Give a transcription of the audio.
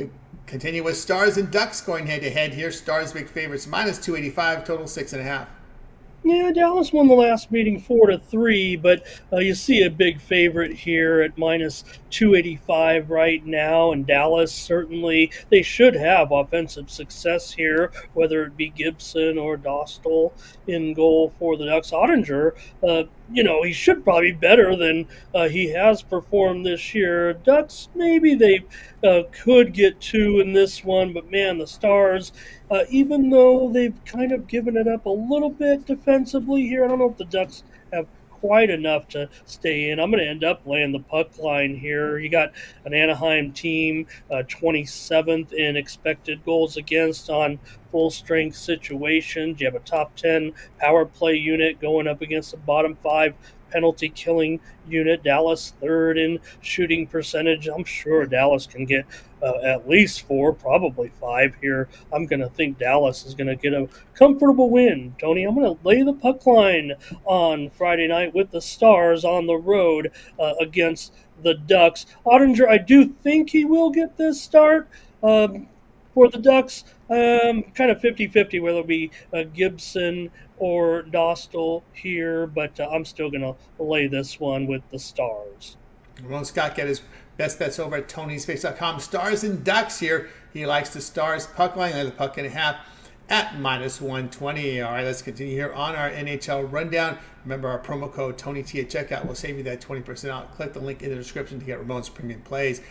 We continue with Stars and Ducks going head to head here. Stars big favorites minus 285, total six and a half. Yeah, Dallas won the last meeting four to three, but uh, you see a big favorite here at minus two eighty five right now, and Dallas certainly they should have offensive success here, whether it be Gibson or Dostal in goal for the Ducks. Oettinger, uh, you know, he should probably be better than uh, he has performed this year. Ducks maybe they uh, could get two in this one, but man, the Stars uh, even though they've kind of given it up a little bit defensively here. I don't know if the Ducks have quite enough to stay in. I'm going to end up laying the puck line here. You got an Anaheim team, uh, 27th in expected goals against on full strength situations. You have a top 10 power play unit going up against the bottom five penalty killing unit. Dallas third in shooting percentage. I'm sure Dallas can get uh, at least four, probably five here. I'm going to think Dallas is going to get a comfortable win. Tony, I'm going to lay the puck line on Friday night with the Stars on the road uh, against the Ducks. Oettinger, I do think he will get this start. Um, for the Ducks, um, kind of 50 50 whether it be uh, Gibson or Dostal here, but uh, I'm still going to lay this one with the Stars. Well, Scott get his best bets over at tonyspicks.com. Stars and Ducks here. He likes the Stars puck line, and the puck and a half at minus 120. All right, let's continue here on our NHL rundown. Remember our promo code TonyT at checkout will save you that 20% out. Click the link in the description to get Ramon's premium plays.